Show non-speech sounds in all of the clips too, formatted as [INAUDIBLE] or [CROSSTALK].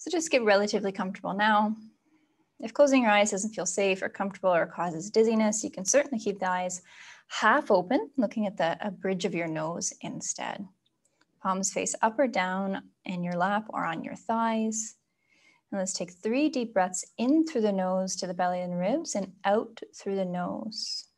So just get relatively comfortable now. If closing your eyes doesn't feel safe or comfortable or causes dizziness, you can certainly keep the eyes half open, looking at the bridge of your nose instead. Palms face up or down in your lap or on your thighs. And let's take three deep breaths in through the nose to the belly and ribs and out through the nose.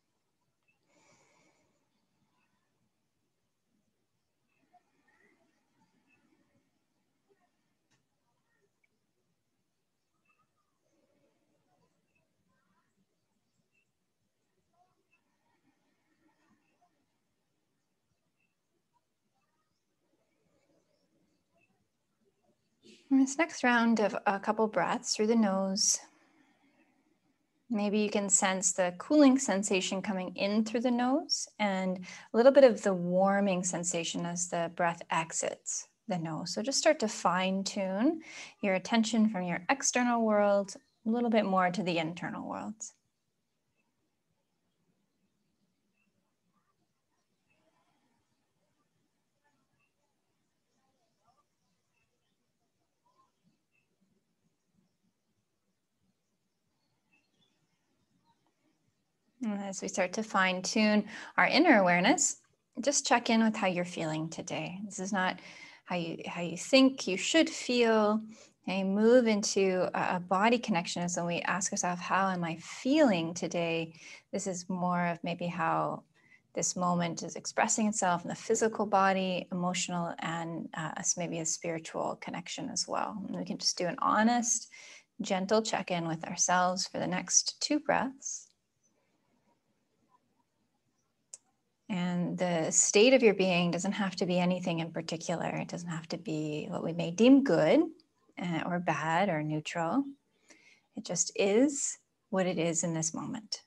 This next round of a couple breaths through the nose, maybe you can sense the cooling sensation coming in through the nose and a little bit of the warming sensation as the breath exits the nose. So just start to fine tune your attention from your external world a little bit more to the internal world. As we start to fine tune our inner awareness, just check in with how you're feeling today. This is not how you how you think you should feel. Okay, move into a body connection. So we ask ourselves, how am I feeling today? This is more of maybe how this moment is expressing itself in the physical body, emotional, and uh, maybe a spiritual connection as well. And we can just do an honest, gentle check in with ourselves for the next two breaths. And the state of your being doesn't have to be anything in particular. It doesn't have to be what we may deem good uh, or bad or neutral. It just is what it is in this moment.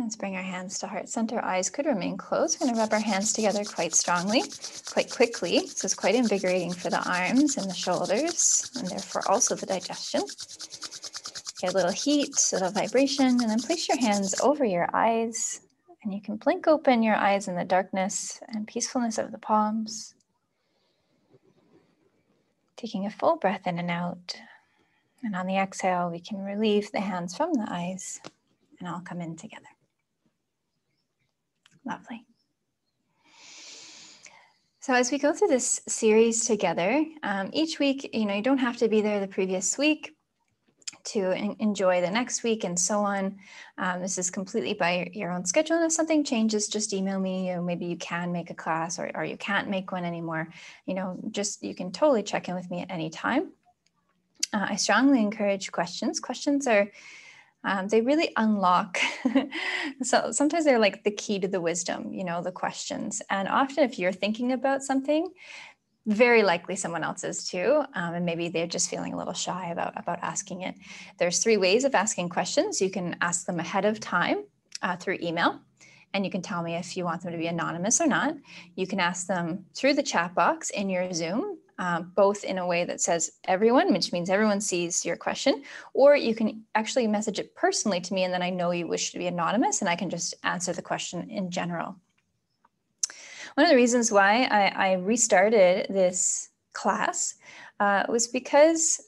Let's bring our hands to heart center. Eyes could remain closed. We're going to rub our hands together quite strongly, quite quickly. This is quite invigorating for the arms and the shoulders, and therefore also the digestion. Get a little heat, a little vibration, and then place your hands over your eyes. And you can blink open your eyes in the darkness and peacefulness of the palms. Taking a full breath in and out. And on the exhale, we can relieve the hands from the eyes and all come in together. Lovely. So as we go through this series together, um, each week, you know, you don't have to be there the previous week to enjoy the next week and so on. Um, this is completely by your own schedule. And if something changes, just email me. Or maybe you can make a class or, or you can't make one anymore. You know, just you can totally check in with me at any time. Uh, I strongly encourage questions. Questions are um, they really unlock [LAUGHS] so sometimes they're like the key to the wisdom you know the questions. And often if you're thinking about something very likely someone else is too. Um, and maybe they're just feeling a little shy about about asking it. There's three ways of asking questions. You can ask them ahead of time uh, through email. And you can tell me if you want them to be anonymous or not. You can ask them through the chat box in your Zoom um, both in a way that says everyone, which means everyone sees your question, or you can actually message it personally to me and then I know you wish to be anonymous and I can just answer the question in general. One of the reasons why I, I restarted this class uh, was because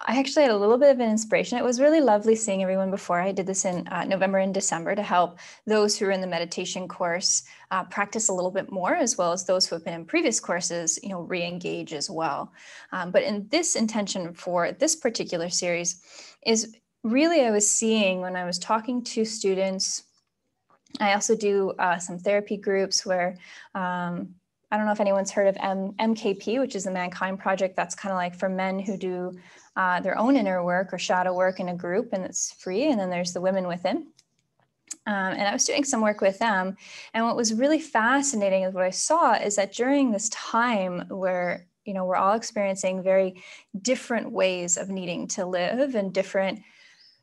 I actually had a little bit of an inspiration. It was really lovely seeing everyone before. I did this in uh, November and December to help those who are in the meditation course uh, practice a little bit more, as well as those who have been in previous courses, you know, re-engage as well. Um, but in this intention for this particular series is really I was seeing when I was talking to students. I also do uh, some therapy groups where um, I don't know if anyone's heard of M- MKP, which is the Mankind Project. That's kind of like for men who do uh, their own inner work or shadow work in a group, and it's free. And then there's the women within. Um, and I was doing some work with them. And what was really fascinating is what I saw is that during this time where you know we're all experiencing very different ways of needing to live and different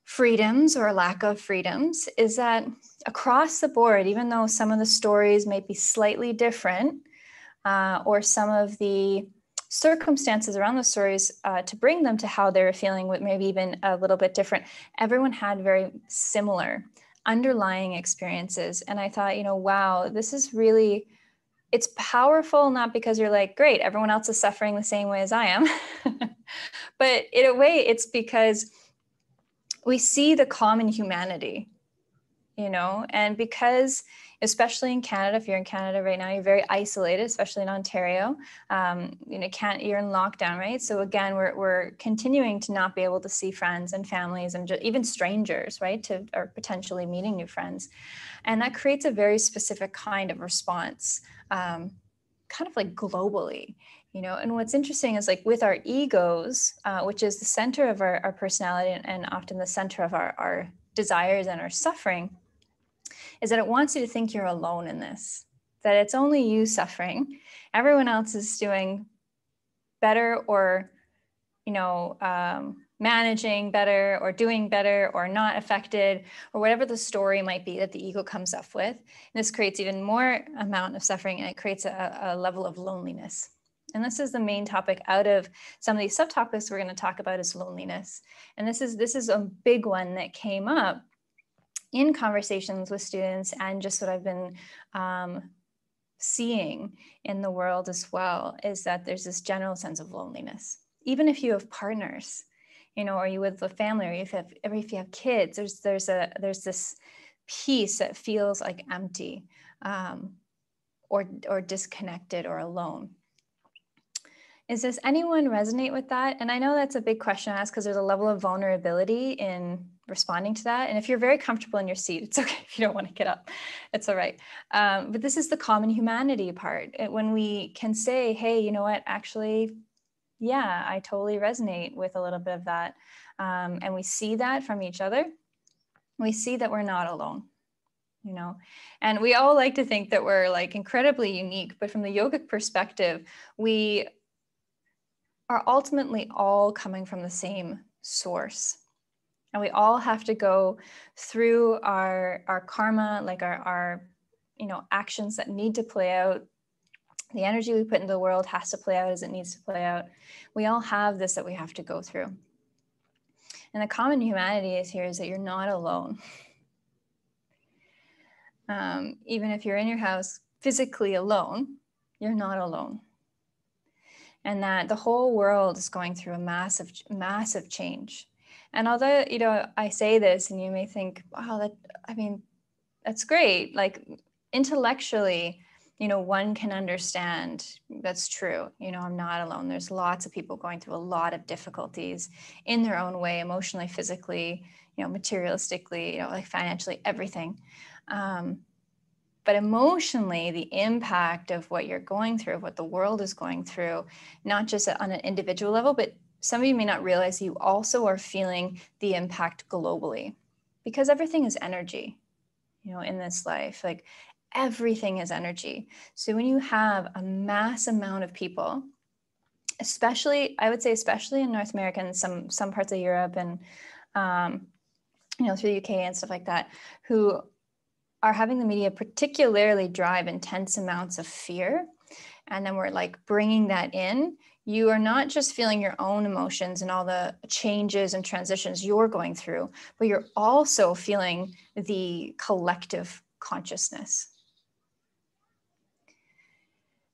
freedoms or lack of freedoms is that across the board even though some of the stories may be slightly different uh, or some of the circumstances around the stories uh, to bring them to how they were feeling with maybe even a little bit different. Everyone had very similar underlying experiences. And i thought you know wow this is really it's powerful not because you're like great everyone else is suffering the same way as i am. [LAUGHS] But in a way it's because we see the common humanity you know? And because especially in canada if you're in canada right now you're very isolated especially in ontario. Um, you know can't you're in lockdown right? So again we're, we're continuing to not be able to see friends and families and just, even strangers right to or potentially meeting new friends. And that creates a very specific kind of response um, kind of like globally you know? And what's interesting is like with our egos uh, which is the center of our, our personality and, and often the center of our, our desires and our suffering is that it wants you to think you're alone in this that it's only you suffering. Everyone else is doing better or you know um, managing better or doing better or not affected or whatever the story might be that the ego comes up with. And this creates even more amount of suffering and it creates a, a level of loneliness. And this is the main topic out of some of these subtopics we're going to talk about is loneliness. And this is this is a big one that came up in conversations with students and just what i've been um, seeing in the world as well is that there's this general sense of loneliness even if you have partners you know or you with a family or if you have or if you have kids there's there's a there's this piece that feels like empty um, or or disconnected or alone is does anyone resonate with that? And I know that's a big question to ask because there's a level of vulnerability in responding to that. And if you're very comfortable in your seat, it's [LAUGHS] okay if you don't want to get up. It's all right. Um, but this is the common humanity part. It, when we can say, hey, you know what, actually, yeah, I totally resonate with a little bit of that. Um, and we see that from each other. We see that we're not alone you know and we all like to think that we're like incredibly unique but from the yogic perspective we are ultimately all coming from the same source. And we all have to go through our, our karma, like our, our you know, actions that need to play out. The energy we put into the world has to play out as it needs to play out. We all have this that we have to go through. And the common humanity is here is that you're not alone. Um, even if you're in your house physically alone, you're not alone and that the whole world is going through a massive, massive change. And although, you know, I say this and you may think, wow, that, I mean, that's great. Like intellectually, you know, one can understand that's true. You know, I'm not alone. There's lots of people going through a lot of difficulties in their own way, emotionally, physically, you know, materialistically, you know, like financially, everything. Um, but emotionally the impact of what you're going through what the world is going through not just on an individual level but some of you may not realize you also are feeling the impact globally because everything is energy you know in this life like everything is energy. So when you have a mass amount of people especially i would say especially in north america and some some parts of europe and um, you know through the uk and stuff like that who are having the media particularly drive intense amounts of fear. And then we're like bringing that in you are not just feeling your own emotions and all the changes and transitions you're going through but you're also feeling the collective consciousness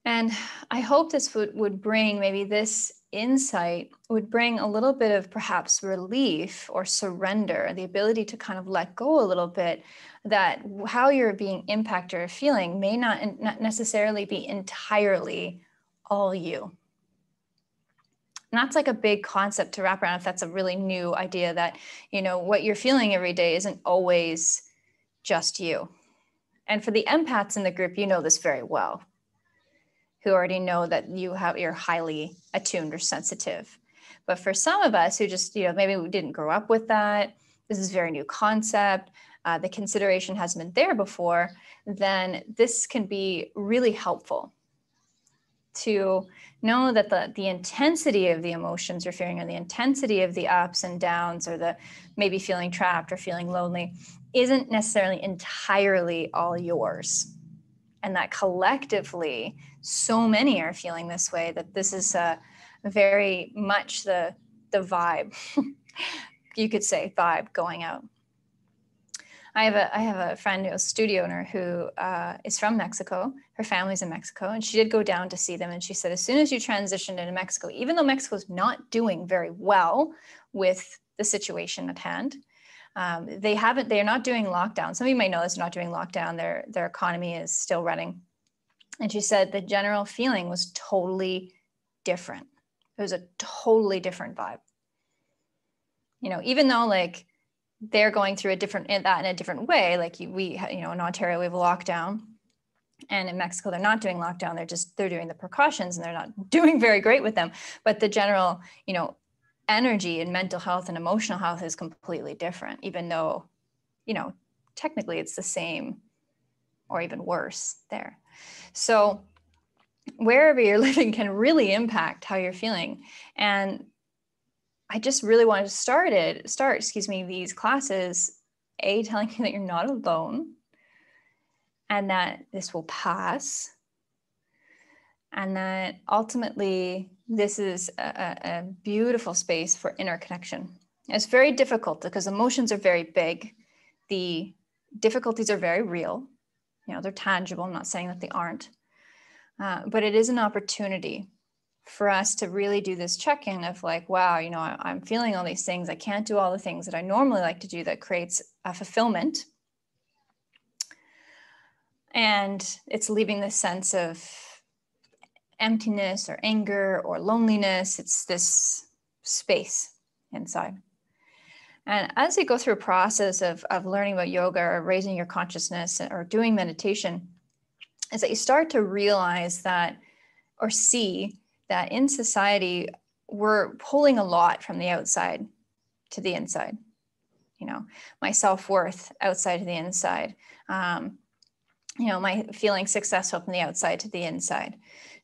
and i hope this would, would bring maybe this insight would bring a little bit of perhaps relief or surrender, the ability to kind of let go a little bit that how you're being impacted or feeling may not, not necessarily be entirely all you. And that's like a big concept to wrap around if that's a really new idea that, you know, what you're feeling every day isn't always just you. And for the empaths in the group, you know this very well who already know that you have you're highly attuned or sensitive. But for some of us who just, you know, maybe we didn't grow up with that, this is very new concept, uh, the consideration hasn't been there before, then this can be really helpful to know that the, the intensity of the emotions you're feeling or the intensity of the ups and downs or the maybe feeling trapped or feeling lonely isn't necessarily entirely all yours. And that collectively so many are feeling this way that this is a very much the the vibe [LAUGHS] you could say vibe going out I have a I have a friend who's a studio owner who uh, is from Mexico. Her family's in Mexico, and she did go down to see them. And she said, as soon as you transitioned into Mexico, even though Mexico's not doing very well with the situation at hand, um, they haven't. They are not doing lockdown. Some of you might know this. They're not doing lockdown. Their their economy is still running. And she said the general feeling was totally different. It was a totally different vibe. You know, even though like they're going through a different that in a different way. Like we, you know, in Ontario we have a lockdown, and in Mexico they're not doing lockdown. They're just they're doing the precautions, and they're not [LAUGHS] doing very great with them. But the general, you know, energy and mental health and emotional health is completely different. Even though, you know, technically it's the same, or even worse there. So wherever you're [LAUGHS] living can really impact how you're feeling and I just really wanted to start it, start, excuse me, these classes, A, telling you that you're not alone and that this will pass. And that ultimately, this is a, a beautiful space for interconnection. It's very difficult because emotions are very big. The difficulties are very real. You know, they're tangible. I'm not saying that they aren't. Uh, but it is an opportunity for us to really do this check in of like, wow, you know, I, am feeling all these things. I can't do all the things that I normally like to do that creates a fulfillment. And it's leaving this sense of emptiness or anger or loneliness. It's this space inside. And as you go through a process of, of learning about yoga or raising your consciousness or doing meditation, is that you start to realize that or see that in society, we're pulling a lot from the outside to the inside. You know, my self worth outside to the inside. Um, you know, my feeling successful from the outside to the inside.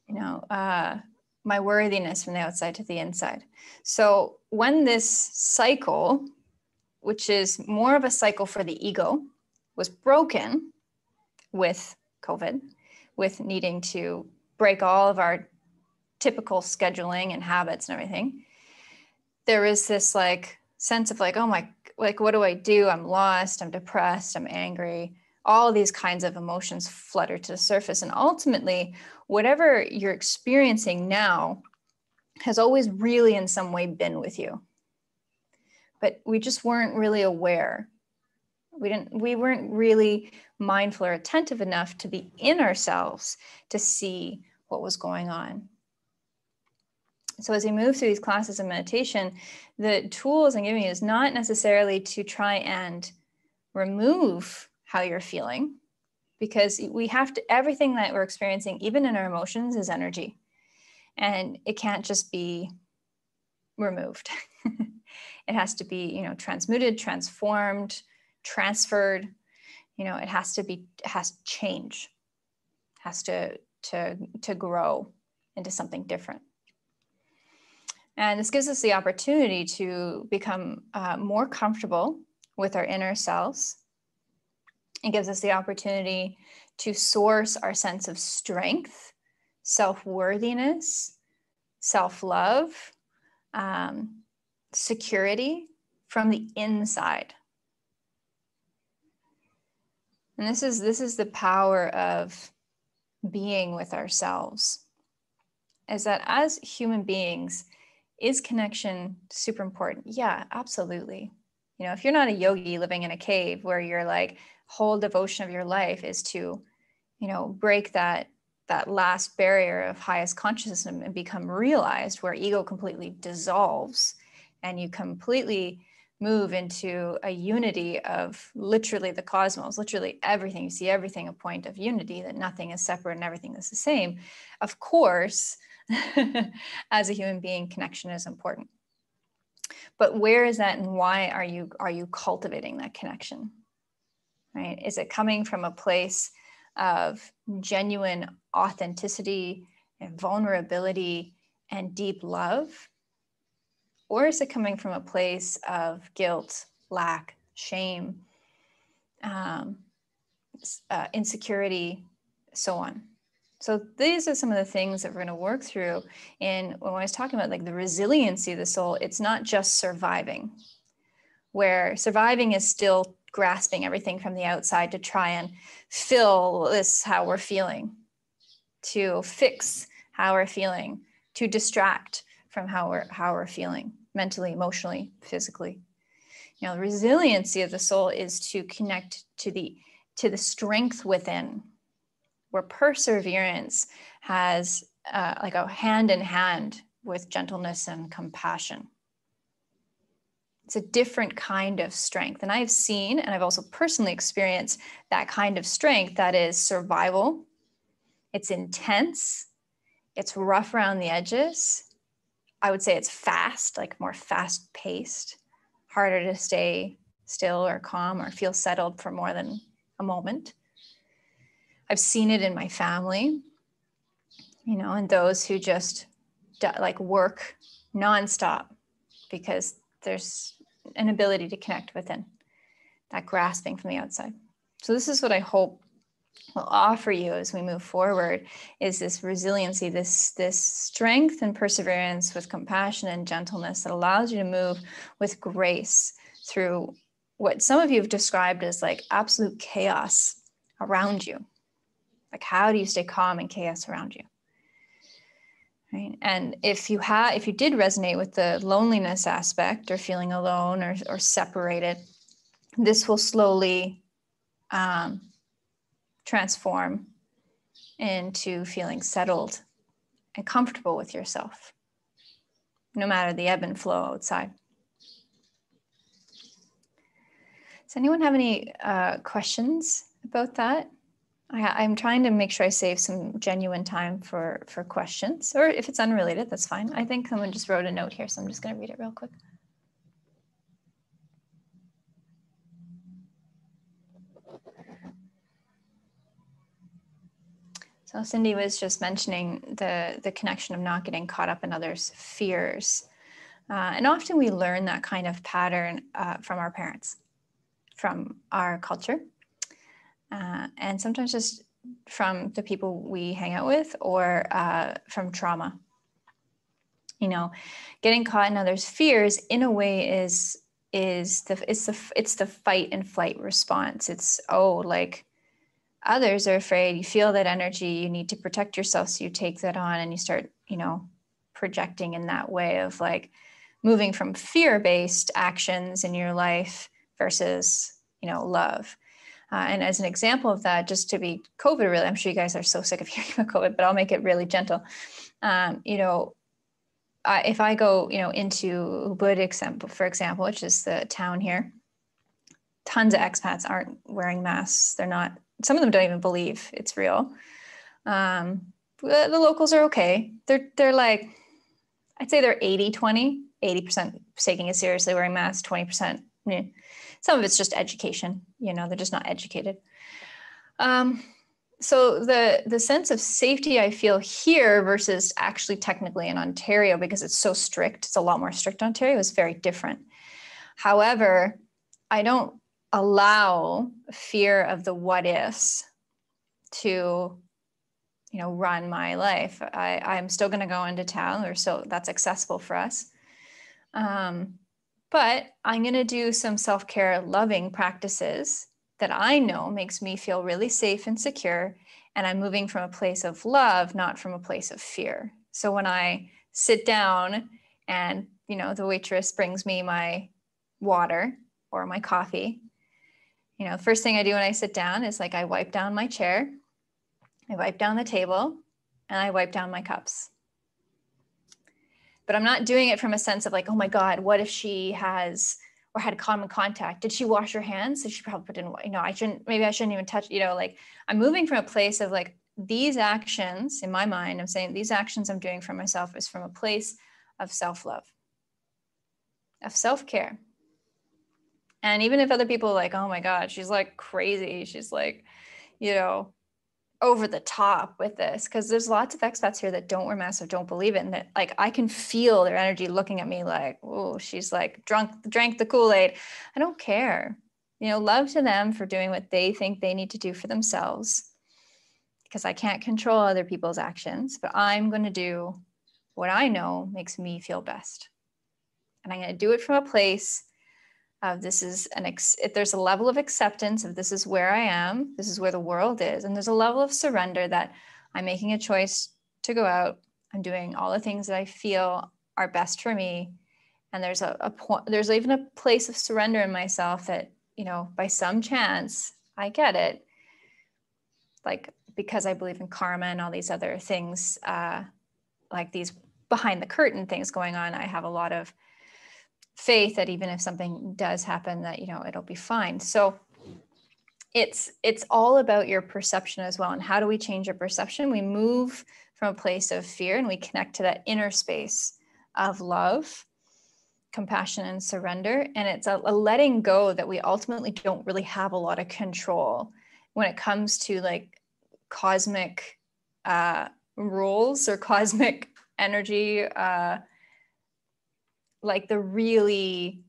You know, uh, my worthiness from the outside to the inside. So when this cycle, which is more of a cycle for the ego, was broken with COVID, with needing to break all of our typical scheduling and habits and everything, there is this like sense of like, oh my, like, what do I do? I'm lost, I'm depressed, I'm angry. All these kinds of emotions flutter to the surface. And ultimately, whatever you're experiencing now has always really, in some way, been with you. But we just weren't really aware. We didn't, we weren't really mindful or attentive enough to be in ourselves to see what was going on. So as we move through these classes of meditation, the tools I'm giving you is not necessarily to try and remove how you're feeling, because we have to, everything that we're experiencing, even in our emotions, is energy. And it can't just be removed. [LAUGHS] it has to be, you know, transmuted, transformed, transferred. You know, it has to be, it has to change, has to to to grow into something different. And this gives us the opportunity to become uh, more comfortable with our inner selves. It gives us the opportunity to source our sense of strength, self worthiness, self love, um, security from the inside. And this is this is the power of being with ourselves. Is that as human beings, is connection super important? Yeah, absolutely. You know, if you're not a yogi living in a cave where your like whole devotion of your life is to, you know, break that that last barrier of highest consciousness and become realized where ego completely dissolves and you completely move into a unity of literally the cosmos, literally everything. You see everything a point of unity, that nothing is separate and everything is the same. Of course, [LAUGHS] as a human being, connection is important. But where is that and why are you are you cultivating that connection? Right? Is it coming from a place of genuine authenticity and vulnerability and deep love? Or is it coming from a place of guilt, lack, shame, um, uh, insecurity, so on? So these are some of the things that we're going to work through. And when I was talking about like the resiliency of the soul, it's not just surviving, where surviving is still grasping everything from the outside to try and fill this how we're feeling, to fix how we're feeling, to distract from how we're how we're feeling mentally, emotionally, physically. You know, the resiliency of the soul is to connect to the to the strength within where perseverance has uh, like a hand in hand with gentleness and compassion. It's a different kind of strength. And I've seen, and I've also personally experienced that kind of strength that is survival, it's intense, it's rough around the edges. I would say it's fast, like more fast paced, harder to stay still or calm or feel settled for more than a moment. I've seen it in my family, you know, and those who just like work nonstop because there's an ability to connect within that grasping from the outside. So this is what I hope will offer you as we move forward is this resiliency, this this strength and perseverance with compassion and gentleness that allows you to move with grace through what some of you have described as like absolute chaos around you like, how do you stay calm in chaos around you? Right. And if you have, if you did resonate with the loneliness aspect or feeling alone or, or separated, this will slowly um, transform into feeling settled and comfortable with yourself, no matter the ebb and flow outside. Does anyone have any uh, questions about that? I, am trying to make sure I save some genuine time for for questions, or if it's unrelated, that's fine. I think someone just wrote a note here, so I'm just going to read it real quick. So Cindy was just mentioning the the connection of not getting caught up in others' fears, uh, and often we learn that kind of pattern uh, from our parents, from our culture uh, and sometimes just from the people we hang out with or uh, from trauma. You know, getting caught in others' fears in a way is is the it's the it's the fight and flight response. It's oh like others are afraid. You feel that energy. You need to protect yourself, so you take that on and you start you know projecting in that way of like moving from fear based actions in your life versus you know love uh, and as an example of that, just to be COVID really, I'm sure you guys are so sick of [LAUGHS] hearing about COVID, but I'll make it really gentle. Um, you know, I, if I go, you know, into Ubud, example, for example, which is the town here, tons of expats aren't wearing masks. They're not. Some of them don't even believe it's real. Um, the, locals are okay. They're they're like, I'd say they're 80, 20, 80% taking it seriously, wearing masks, 20% some of it's just education you know they're just not educated. Um, so the the sense of safety i feel here versus actually technically in ontario because it's so strict it's a lot more strict ontario is very different. However i don't allow fear of the what ifs to you know run my life. I i'm still going to go into town or so that's accessible for us. Um, but I'm going to do some self care loving practices that I know makes me feel really safe and secure. And I'm moving from a place of love, not from a place of fear. So when I sit down and, you know, the waitress brings me my water or my coffee, you know, first thing I do when I sit down is like I wipe down my chair, I wipe down the table, and I wipe down my cups but I'm not doing it from a sense of like, oh my God, what if she has or had common contact? Did she wash her hands? So she probably didn't, you know, I shouldn't, maybe I shouldn't even touch, you know, like I'm moving from a place of like these actions in my mind, I'm saying these actions I'm doing for myself is from a place of self love, of self care. And even if other people are like, oh my God, she's like crazy, she's like, you know, over the top with this because there's lots of expats here that don't wear masks or don't believe it and that like i can feel their energy looking at me like oh she's like drunk drank the kool-aid i don't care you know love to them for doing what they think they need to do for themselves because I can't control other people's actions, but I'm going to do what I know makes me feel best. And I'm going to do it from a place of this is an, ex- if there's a level of acceptance of this is where I am, this is where the world is. And there's a level of surrender that I'm making a choice to go out. I'm doing all the things that I feel are best for me. And there's a, a point, there's even a place of surrender in myself that, you know, by some chance, I get it. Like, because I believe in karma and all these other things, uh, like these behind the curtain things going on, I have a lot of faith that even if something does happen, that, you know, it'll be fine. So, it's it's all about your perception as well. And how do we change our perception? We move from a place of fear and we connect to that inner space of love compassion and surrender. And it's a, a, letting go that we ultimately don't really have a lot of control when it comes to like cosmic uh, rules or [LAUGHS] cosmic energy uh, like the really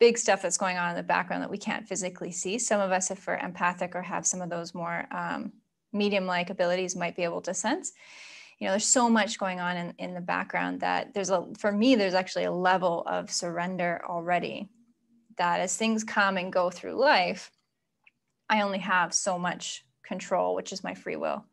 big stuff that's going on in the background that we can't physically see. Some of us, if we're empathic or have some of those more um, medium like abilities, might be able to sense. You know, there's so much going on in, in the background that there's a, for me, there's actually a level of surrender already that as things come and go through life, I only have so much control, which is my free will.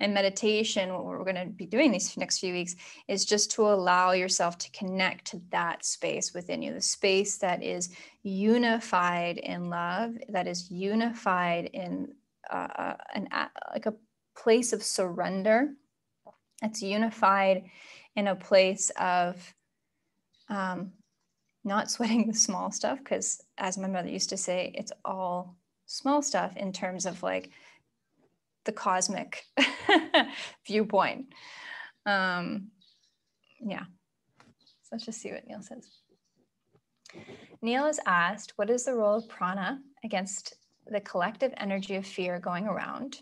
And meditation, what we're going to be doing these next few weeks, is just to allow yourself to connect to that space within you, the space that is unified in love, that is unified in uh, uh an like a place of surrender. It's unified in a place of um, not sweating the small stuff, because as my mother used to say, it's all small stuff in terms of like the cosmic [LAUGHS] viewpoint. Um, yeah. So let's just see what Neil says. Neil is asked, what is the role of prana against the collective energy of fear going around?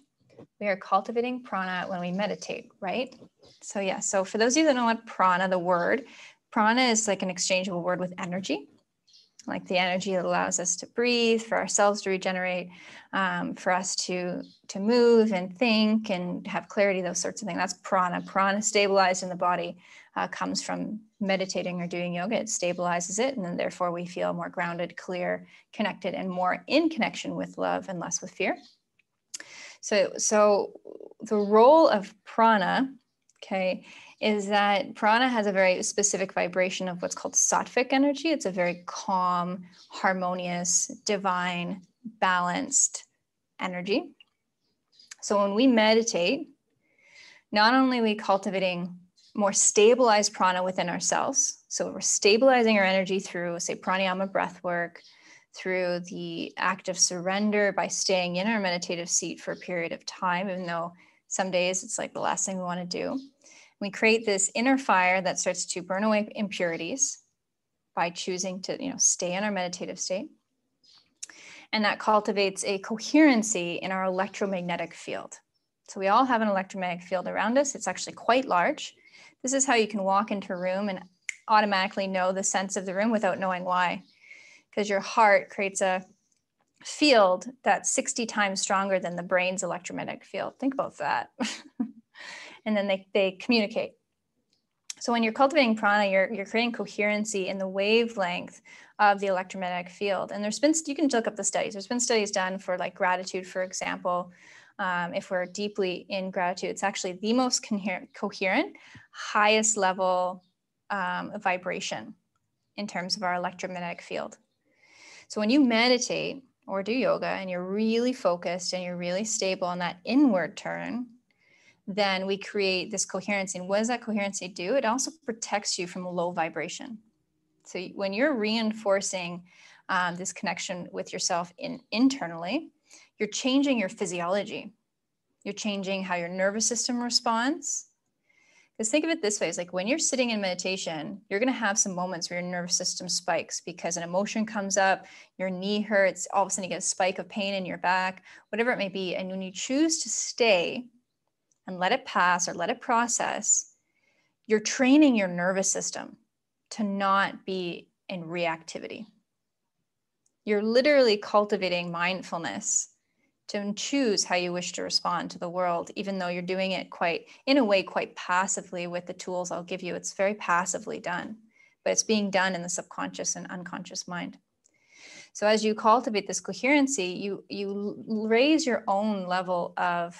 We are cultivating prana when we meditate, right? So yeah, so for those of you that don't know what prana, the word, prana is like an exchangeable word with energy like the energy that allows us to breathe, for ourselves to regenerate, um, for us to to move and think and have clarity, those sorts of things. That's prana. Prana stabilized in the body uh, comes from meditating or doing yoga. It stabilizes it, and then therefore we feel more grounded, clear, connected, and more in connection with love and less with fear. So, so the role of prana, okay, is that prana has a very specific vibration of what's called sattvic energy. It's a very calm, harmonious, divine, balanced energy. So when we meditate, not only are we cultivating more stabilized prana within ourselves, so we're stabilizing our energy through, say, pranayama breath work, through the act of surrender by staying in our meditative seat for a period of time, even though some days it's like the last thing we want to do we create this inner fire that starts to burn away impurities by choosing to you know stay in our meditative state. And that cultivates a coherency in our electromagnetic field. So we all have an electromagnetic field around us. It's actually quite large. This is how you can walk into a room and automatically know the sense of the room without knowing why. Because your heart creates a field that's 60 times stronger than the brain's electromagnetic field. Think about that [LAUGHS] and then they, they communicate. So when you're cultivating prana, you're, you're creating coherency in the wavelength of the electromagnetic field. And there's been, you can look up the studies. There's been studies done for like gratitude, for example. Um, if we're deeply in gratitude, it's actually the most coherent, highest level um, vibration in terms of our electromagnetic field. So when you meditate or do yoga and you're really focused and you're really stable on that inward turn, then we create this coherency. And what does that coherency do? It also protects you from low vibration. So when you're reinforcing um, this connection with yourself in internally, you're changing your physiology. You're changing how your nervous system responds. Because think of it this way: it's like when you're sitting in meditation, you're going to have some moments where your nervous system spikes because an emotion comes up, your knee hurts, all of a sudden you get a spike of pain in your back, whatever it may be. And when you choose to stay and let it pass or let it process, you're training your nervous system to not be in reactivity. You're literally cultivating mindfulness to choose how you wish to respond to the world, even though you're doing it quite, in a way, quite passively with the tools I'll give you. It's very passively done, but it's being done in the subconscious and unconscious mind. So as you cultivate this coherency, you you raise your own level of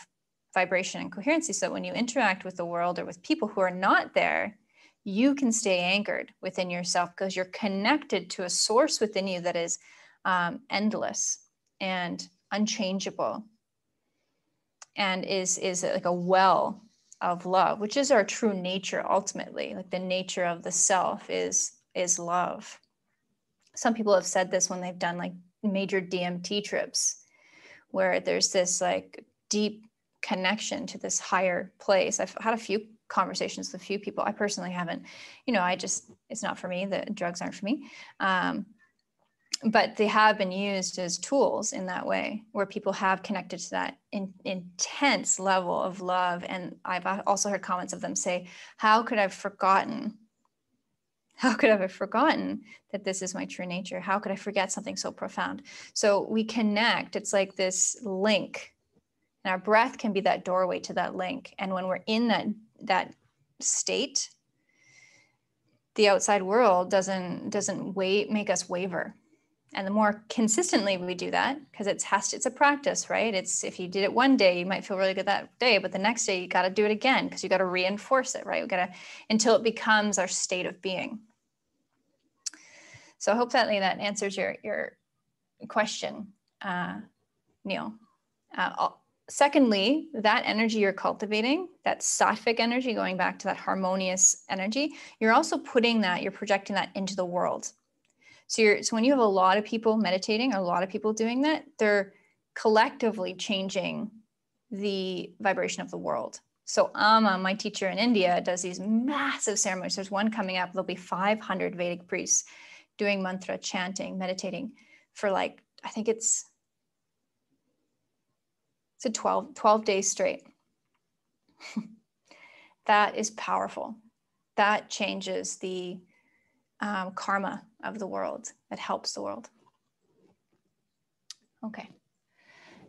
vibration and coherency. So that when you interact with the world or with people who are not there, you can stay anchored within yourself because you're connected to a source within you that is um, endless and unchangeable and is is like a well of love which is our true nature ultimately like the nature of the self is is love some people have said this when they've done like major dmt trips where there's this like deep connection to this higher place. I've had a few conversations with a few people. I personally haven't you know i just it's not for me. The drugs aren't for me. Um, but they have been used as tools in that way where people have connected to that in, intense level of love. And i've also heard comments of them say how could i've forgotten? How could i have forgotten that this is my true nature? How could i forget something so profound? So we connect. It's like this link and our breath can be that doorway to that link. And when we're in that that state the outside world doesn't doesn't wait make us waver. And the more consistently we do that because it's has to, it's a practice right? It's if you did it one day you might feel really good that day but the next day you got to do it again because you got to reinforce it right? We got to until it becomes our state of being. So hopefully that answers your your question uh, neil. Uh, secondly that energy you're cultivating that sattvic energy going back to that harmonious energy you're also putting that you're projecting that into the world so you're so when you have a lot of people meditating, a lot of people doing that, they're collectively changing the vibration of the world. So Amma, my teacher in India, does these massive ceremonies. There's one coming up. There'll be 500 Vedic priests doing mantra, chanting, meditating for like I think it's a 12, 12 days straight. [LAUGHS] that is powerful. That changes the um, karma of the world that helps the world. Okay.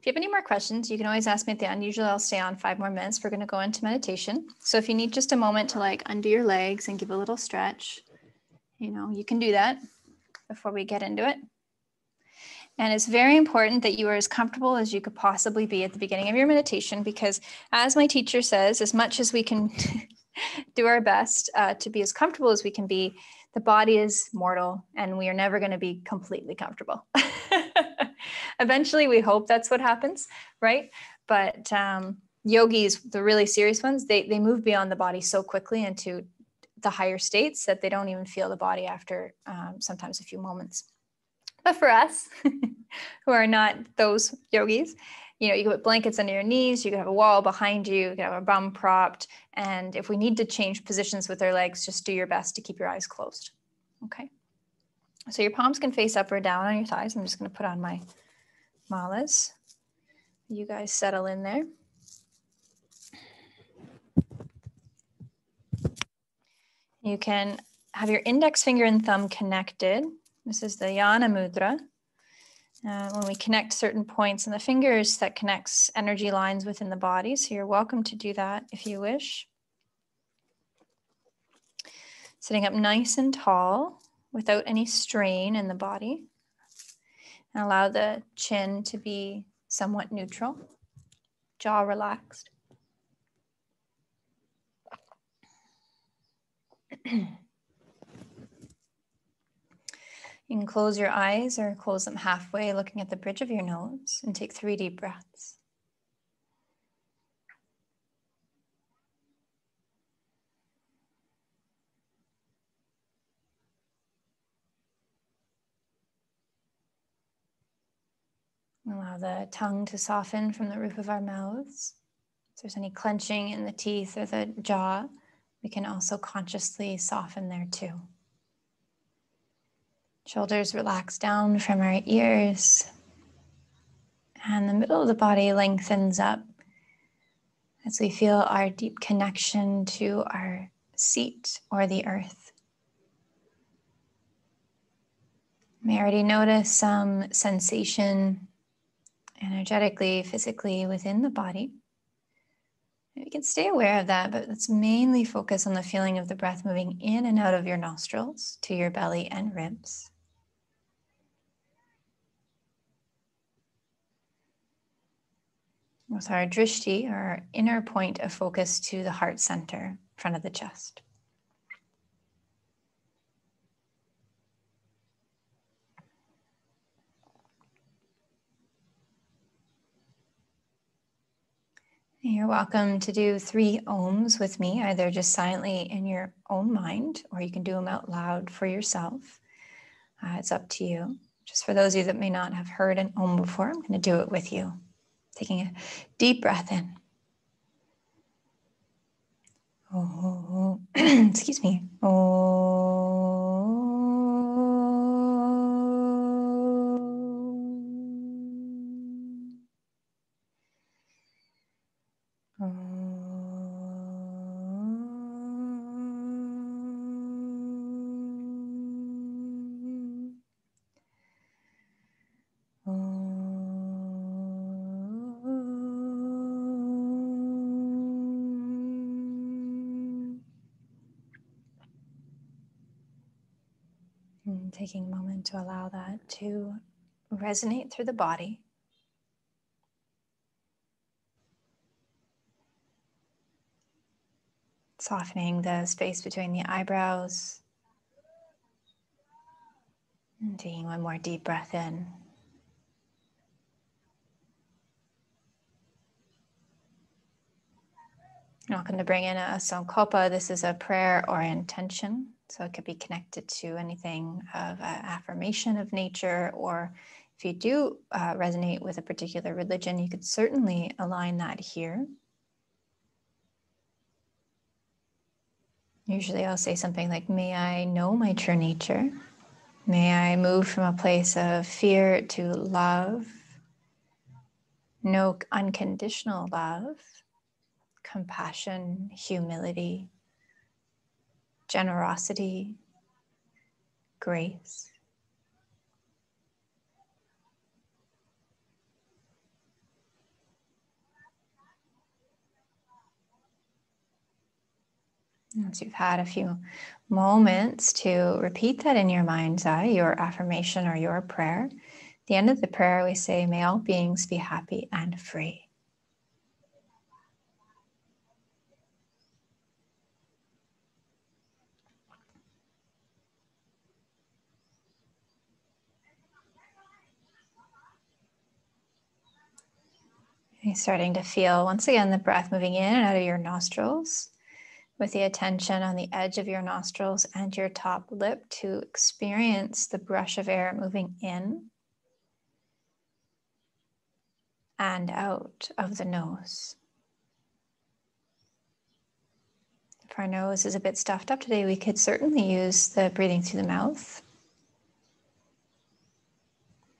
If you have any more questions, you can always ask me at the end. Usually I'll stay on five more minutes. We're going to go into meditation. So if you need just a moment to like undo your legs and give a little stretch, you know, you can do that before we get into it. And it's very important that you are as comfortable as you could possibly be at the beginning of your meditation, because as my teacher says, as much as we can [LAUGHS] do our best uh, to be as comfortable as we can be, the body is mortal and we are never going to be completely comfortable. [LAUGHS] Eventually, we hope that's what happens, right? But um, yogis, the really serious ones, they, they move beyond the body so quickly into the higher states that they don't even feel the body after um, sometimes a few moments. But for us, [LAUGHS] who are not those yogis, you know, you can put blankets under your knees, you can have a wall behind you, you can have a bum propped. And if we need to change positions with our legs, just do your best to keep your eyes closed. Okay. So your palms can face up or down on your thighs. I'm just going to put on my malas. You guys settle in there. You can have your index finger and thumb connected. This is the Yana Mudra. Uh, when we connect certain points in the fingers, that connects energy lines within the body. So you're welcome to do that if you wish. Sitting up nice and tall without any strain in the body. And allow the chin to be somewhat neutral, jaw relaxed. [CLEARS THROAT] You can close your eyes or close them halfway, looking at the bridge of your nose, and take three deep breaths. Allow the tongue to soften from the roof of our mouths. If there's any clenching in the teeth or the jaw, we can also consciously soften there too. Shoulders relax down from our ears. And the middle of the body lengthens up as we feel our deep connection to our seat or the earth. May already notice some sensation energetically, physically within the body. You can stay aware of that, but let's mainly focus on the feeling of the breath moving in and out of your nostrils to your belly and ribs. With our drishti, our inner point of focus to the heart center, front of the chest. You're welcome to do three Oms with me, either just silently in your own mind, or you can do them out loud for yourself. Uh, it's up to you. Just for those of you that may not have heard an Om before, I'm going to do it with you. Taking a deep breath in. Oh, [CLEARS THROAT] excuse me. Oh. Taking a moment to allow that to resonate through the body. Softening the space between the eyebrows. And taking one more deep breath in. I'm not going to bring in a sankalpa. This is a prayer or intention. So it could be connected to anything of affirmation of nature, or if you do uh, resonate with a particular religion, you could certainly align that here. Usually I'll say something like, May I know my true nature? May I move from a place of fear to love, no unconditional love, compassion, humility, generosity, grace. Once you've had a few moments to repeat that in your mind's eye, your affirmation or your prayer, at the end of the prayer, we say, May all beings be happy and free. You're starting to feel once again the breath moving in and out of your nostrils with the attention on the edge of your nostrils and your top lip to experience the brush of air moving in and out of the nose. If our nose is a bit stuffed up today, we could certainly use the breathing through the mouth.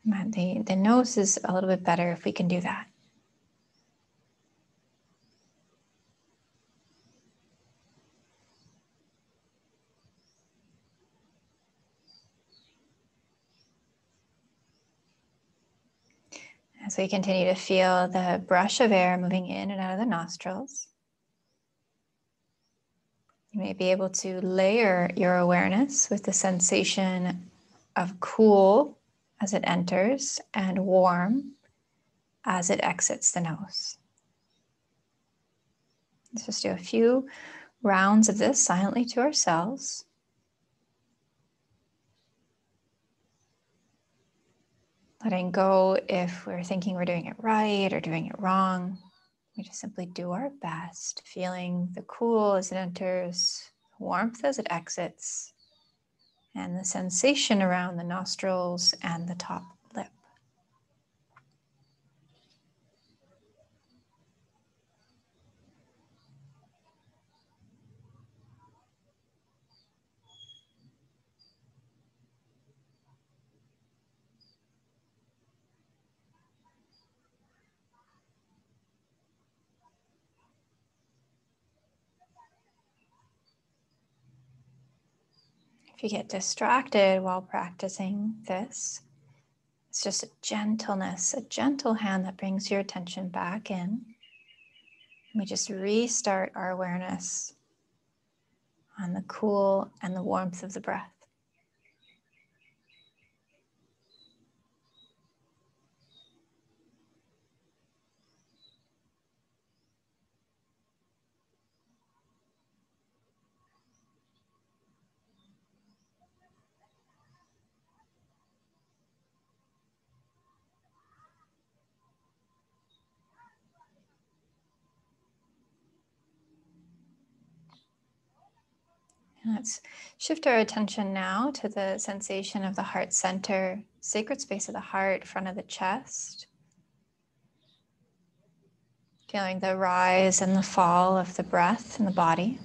The, the nose is a little bit better if we can do that. As we continue to feel the brush of air moving in and out of the nostrils, you may be able to layer your awareness with the sensation of cool as it enters and warm as it exits the nose. Let's just do a few rounds of this silently to ourselves. Letting go if we're thinking we're doing it right or doing it wrong. We just simply do our best, feeling the cool as it enters, warmth as it exits, and the sensation around the nostrils and the top If you get distracted while practicing this, It's just a gentleness, a gentle hand that brings your attention back in. We just restart our awareness on the cool and the warmth of the breath. Let's shift our attention now to the sensation of the heart center, sacred space of the heart, front of the chest. Feeling the rise and the fall of the breath in the body.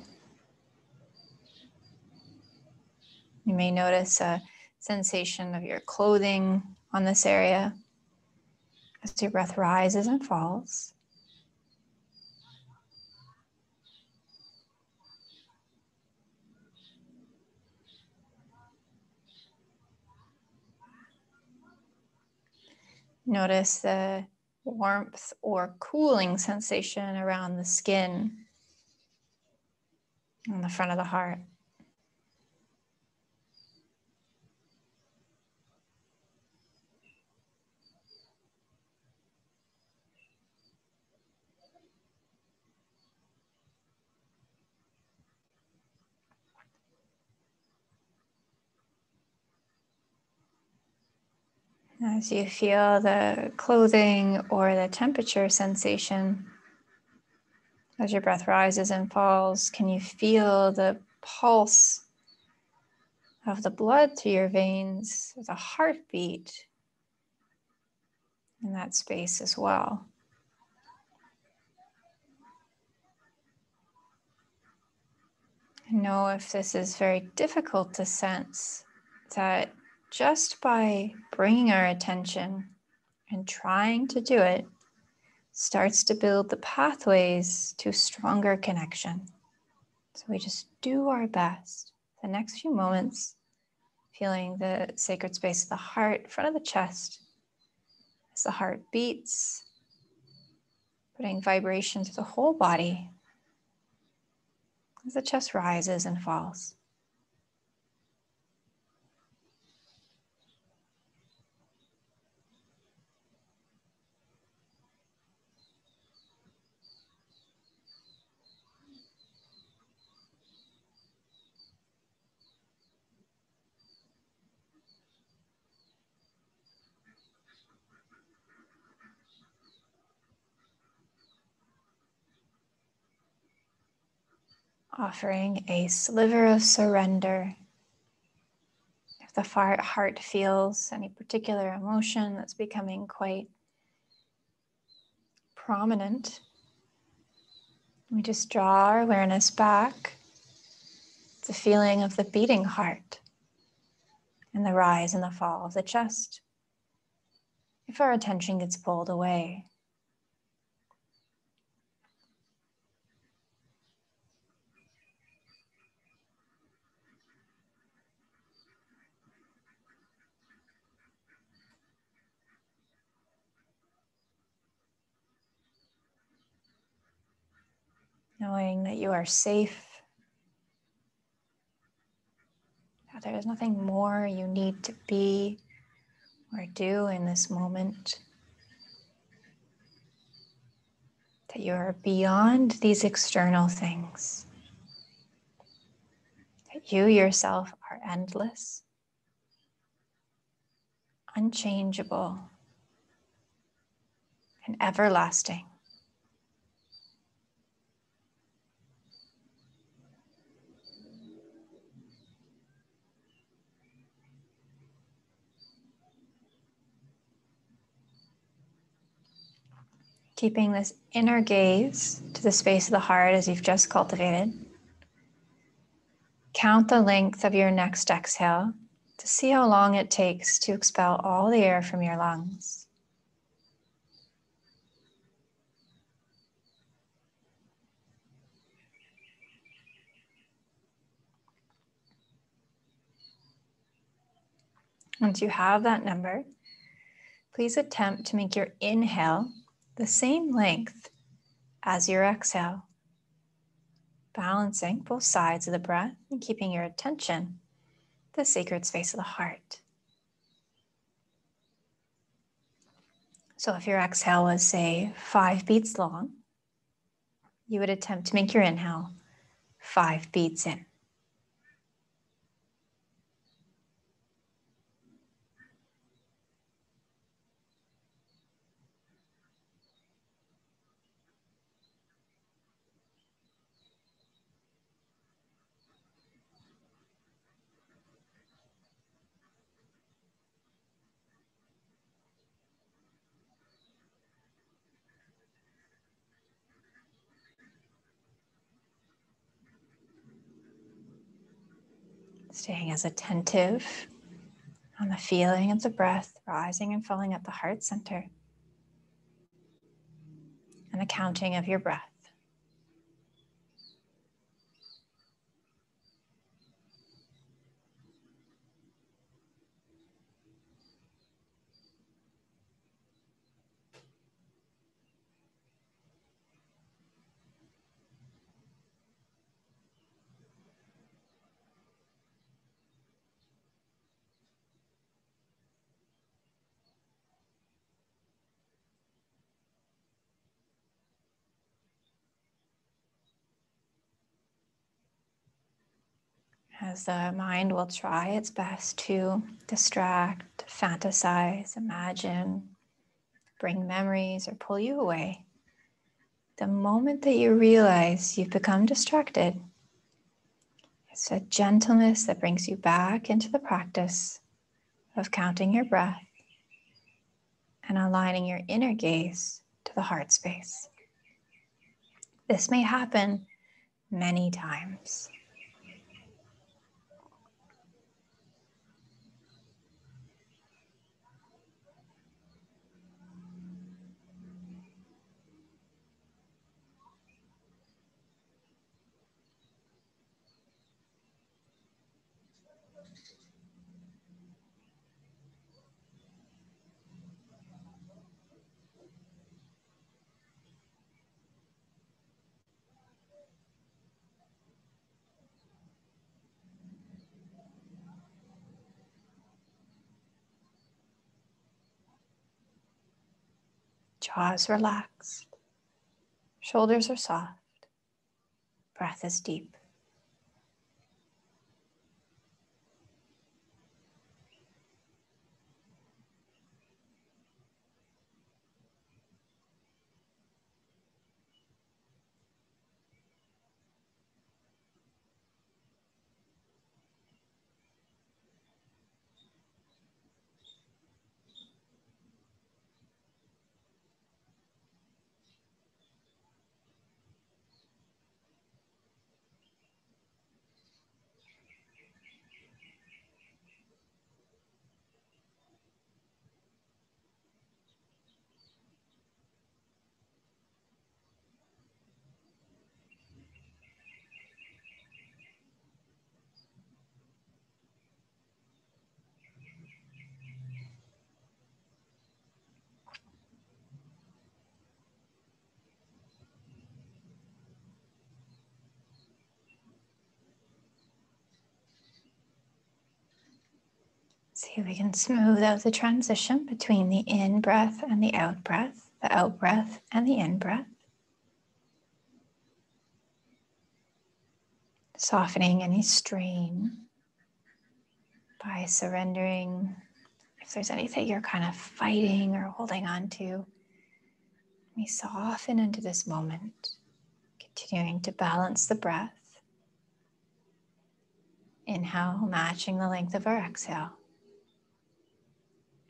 You may notice a sensation of your clothing on this area as your breath rises and falls. Notice the warmth or cooling sensation around the skin on the front of the heart. As you feel the clothing or the temperature sensation, as your breath rises and falls, can you feel the pulse of the blood through your veins, the heartbeat in that space as well? know if this is very difficult to sense that just by bringing our attention and trying to do it starts to build the pathways to stronger connection. So we just do our best. The next few moments, feeling the sacred space of the heart, front of the chest, as the heart beats, putting vibration to the whole body as the chest rises and falls. Offering a sliver of surrender. If the heart feels any particular emotion that's becoming quite prominent, we just draw our awareness back to the feeling of the beating heart and the rise and the fall of the chest. If our attention gets pulled away, knowing that you are safe. That there is nothing more you need to be or do in this moment. That you are beyond these external things. That you yourself are endless, unchangeable, and everlasting. Keeping this inner gaze to the space of the heart as you've just cultivated. Count the length of your next exhale to see how long it takes to expel all the air from your lungs. Once you have that number, please attempt to make your inhale the same length as your exhale, balancing both sides of the breath and keeping your attention the sacred space of the heart. So if your exhale was, say, five beats long, you would attempt to make your inhale five beats in. Staying as attentive on the feeling of the breath rising and falling at the heart center and the counting of your breath. As the mind will try its best to distract, fantasize, imagine, bring memories, or pull you away. The moment that you realize you've become distracted, it's a gentleness that brings you back into the practice of counting your breath and aligning your inner gaze to the heart space. This may happen many times. Jaws relaxed, shoulders are soft, breath is deep. See if we can smooth out the transition between the in breath and the out breath, the out breath and the in breath. Softening any strain by surrendering if there's anything you're kind of fighting or holding on to. We soften into this moment, continuing to balance the breath. Inhale, matching the length of our exhale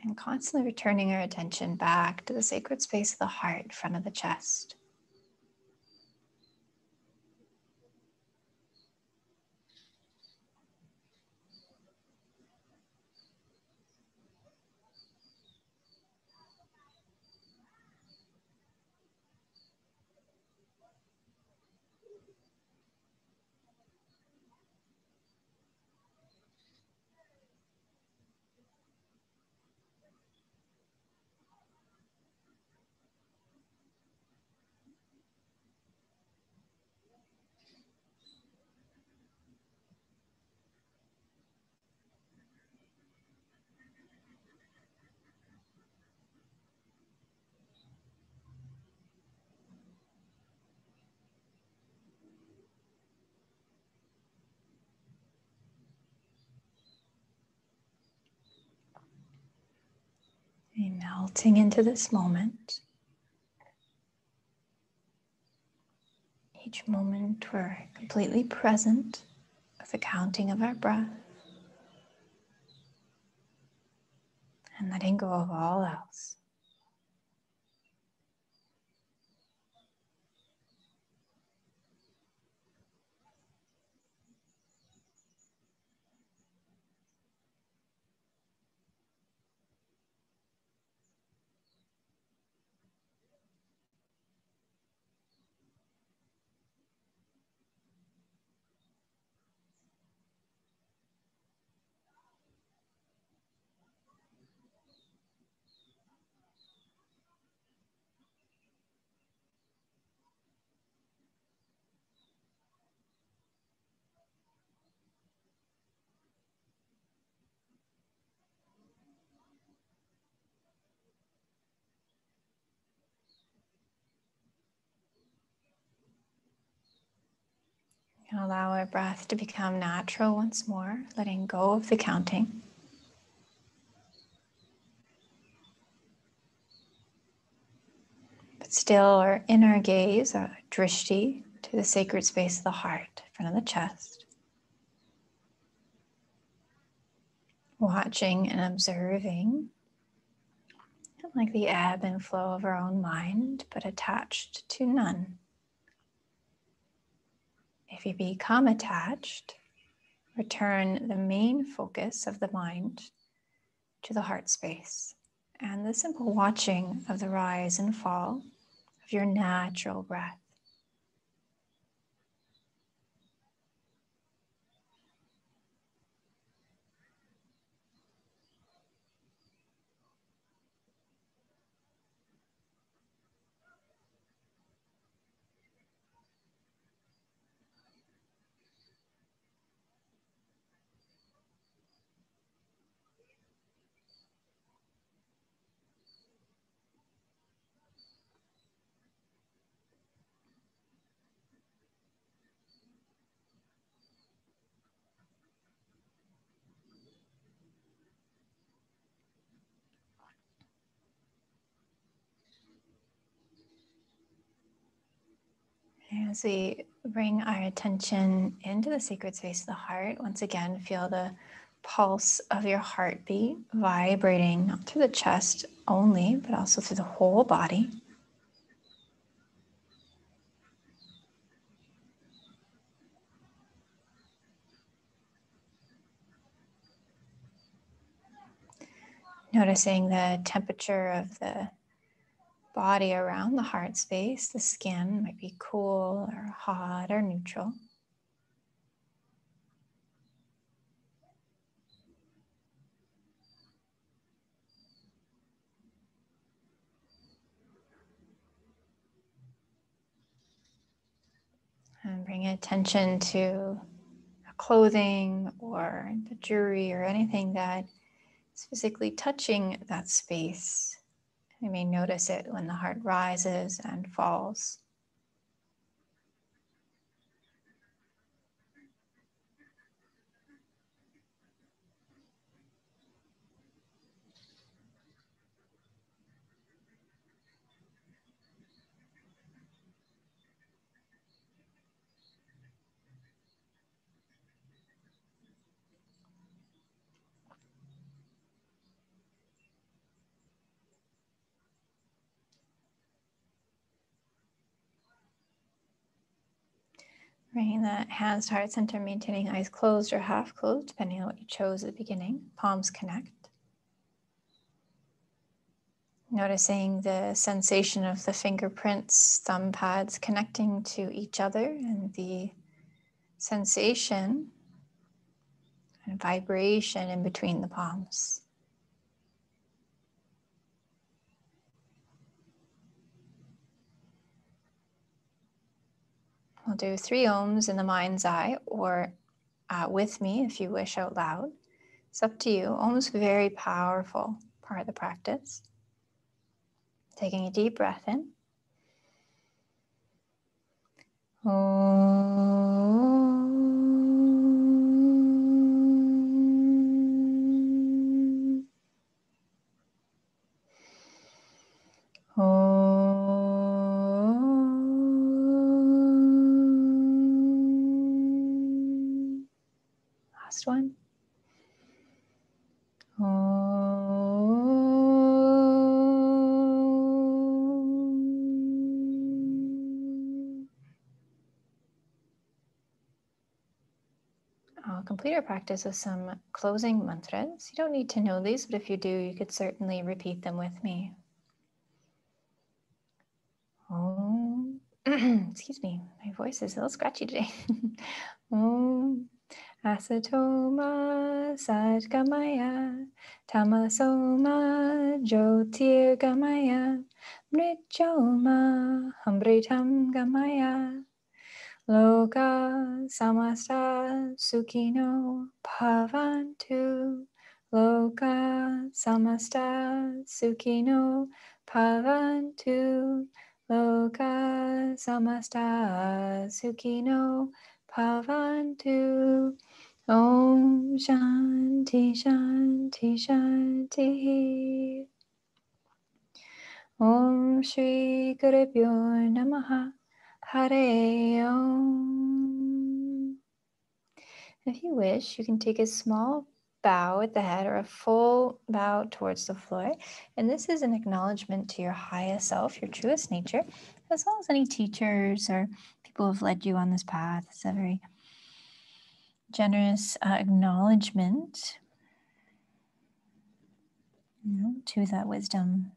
and constantly returning our attention back to the sacred space of the heart, front of the chest. Melting into this moment. Each moment we're completely present with the counting of our breath and letting go of all else. Allow our breath to become natural once more, letting go of the counting. But still, our inner gaze, our drishti, to the sacred space of the heart, front of the chest. Watching and observing, like the ebb and flow of our own mind, but attached to none. If you become attached, return the main focus of the mind to the heart space and the simple watching of the rise and fall of your natural breath. As we bring our attention into the sacred space of the heart, once again, feel the pulse of your heartbeat vibrating not through the chest only, but also through the whole body. Noticing the temperature of the body around the heart space. The skin might be cool or hot or neutral. And bring attention to clothing or the jewelry or anything that is physically touching that space. You may notice it when the heart rises and falls. Bringing the hands to heart center, maintaining eyes closed or half closed, depending on what you chose at the beginning. Palms connect. Noticing the sensation of the fingerprints, thumb pads connecting to each other and the sensation and vibration in between the palms. We'll do three Oms in the mind's eye or uh, with me if you wish out loud. It's up to you. Oms very powerful part of the practice. Taking a deep breath in. Last one. I'll complete our practice with some closing mantras. You don't need to know these, but if you do, you could certainly repeat them with me. Oh, [CLEARS THROAT] excuse me, my voice is a little scratchy today. [LAUGHS] Om Asatoma Satgamaya Tamasoma Jyotirgamaya Mrityoma Amritam Gamaya Loka Samasta Sukhino Bhavantu Loka Samasta Sukhino Bhavantu Loka Samasta Om Shanti Shanti Shanti Om Shri Gurubhyo Namaha Hare Om If you wish, you can take a small bow at the head or a full bow towards the floor. And this is an acknowledgement to your highest self, your truest nature, as well as any teachers or people who have led you on this path. It's a very generous uh, acknowledgement you know, to that wisdom